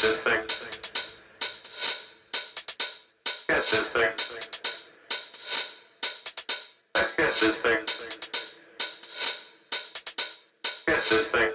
this thing. Get this thing. Get this thing.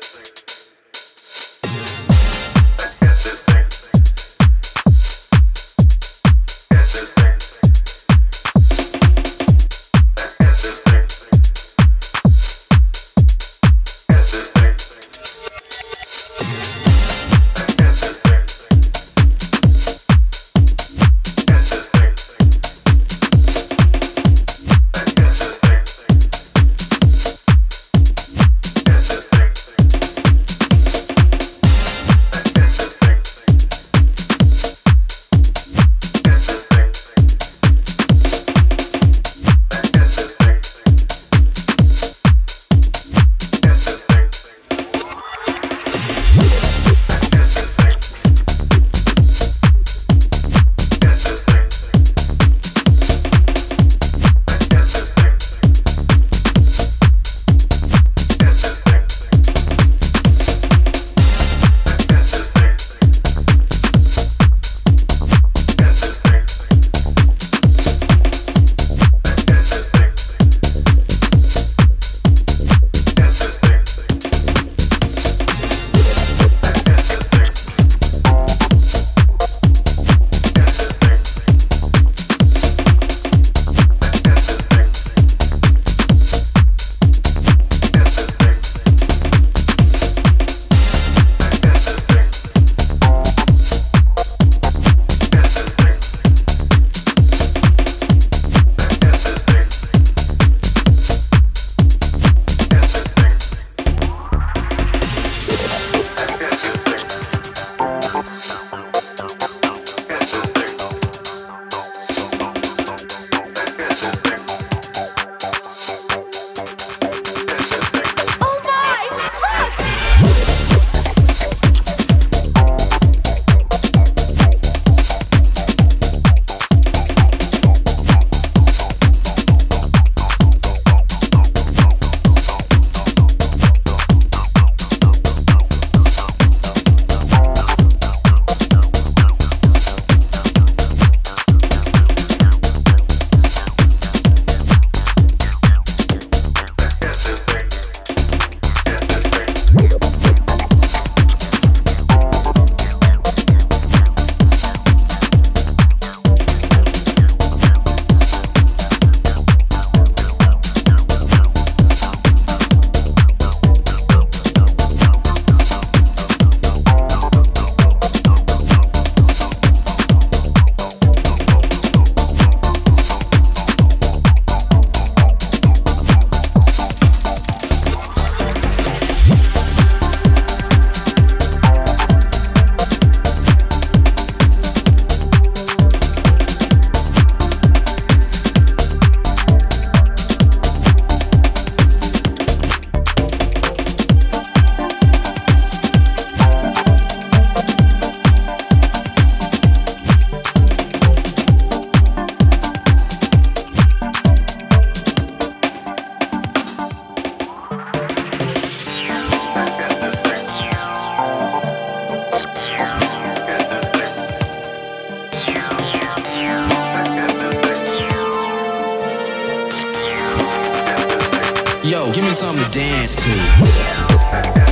something to dance to.